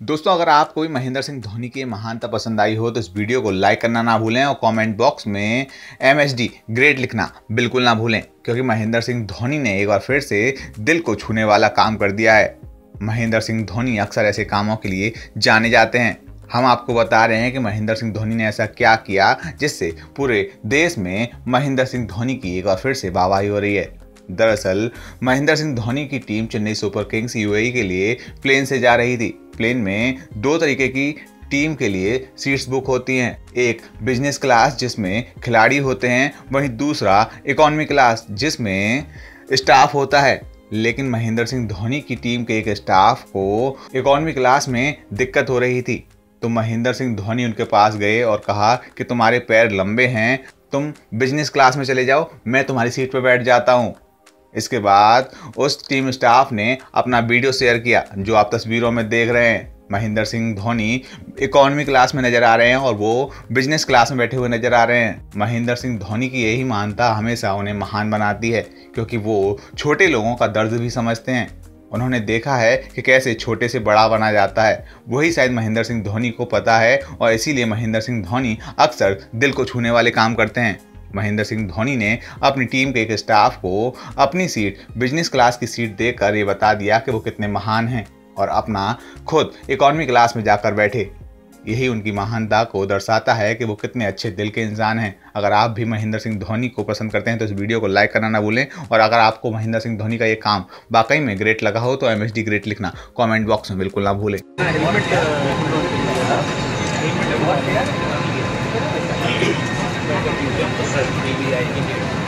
दोस्तों, अगर आपको भी महेंद्र सिंह धोनी की महानता पसंद आई हो तो इस वीडियो को लाइक करना ना भूलें और कमेंट बॉक्स में एम एच डी ग्रेट लिखना बिल्कुल ना भूलें, क्योंकि महेंद्र सिंह धोनी ने एक बार फिर से दिल को छूने वाला काम कर दिया है। महेंद्र सिंह धोनी अक्सर ऐसे कामों के लिए जाने जाते हैं। हम आपको बता रहे हैं कि महेंद्र सिंह धोनी ने ऐसा क्या किया, जिससे पूरे देश में महेंद्र सिंह धोनी की एक बार फिर से वाहवाही हो रही है। दरअसल, महेंद्र सिंह धोनी की team Chennai super kings UAE के लिए प्लेन से जा रही थी। प्लेन में दो तरीके की टीम के लिए सीट्स बुक होती हैं। एक बिज़नेस क्लास जिसमें खिलाड़ी होते हैं, वहीं दूसरा इकोनॉमी क्लास जिसमें स्टाफ होता है। लेकिन महेंद्र सिंह धोनी की टीम के एक स्टाफ को इकोनॉमी क्लास में दिक्कत हो रही थी। तो महेंद्र सिंह धोनी उनके पास गए और कहा कि, तुम्हारे पैर लंबे हैं, तुम बिज़नेस क्लास में चले जाओ, मैं तुम्हारी सीट पर बैठ जाता हूँ। इसके बाद उस टीम स्टाफ ने अपना वीडियो शेयर किया, जो आप तस्वीरों में देख रहे हैं। महेंद्र सिंह धोनी इकोनॉमी क्लास में नज़र आ रहे हैं और वो बिज़नेस क्लास में बैठे हुए नज़र आ रहे हैं। महेंद्र सिंह धोनी की यही मानता हमेशा उन्हें महान बनाती है, क्योंकि वो छोटे लोगों का दर्द भी समझते हैं। उन्होंने देखा है कि कैसे छोटे से बड़ा बना जाता है। वही शायद महेंद्र सिंह धोनी को पता है, और इसीलिए महेंद्र सिंह धोनी अक्सर दिल को छूने वाले काम करते हैं। महेंद्र सिंह धोनी ने अपनी टीम के एक स्टाफ को अपनी सीट बिज़नेस क्लास की सीट देकर ये बता दिया कि वो कितने महान हैं और अपना खुद इकोनॉमी क्लास में जाकर बैठे। यही उनकी महानता को दर्शाता है कि वो कितने अच्छे दिल के इंसान हैं। अगर आप भी महेंद्र सिंह धोनी को पसंद करते हैं तो इस वीडियो को लाइक करना ना भूलें और अगर आपको महेंद्र सिंह धोनी का ये काम वाकई में ग्रेट लगा हो तो एमएसडी ग्रेट लिखना। कॉमेंट बॉक्स में बिल्कुल ना भूलें। maybe I DBI India.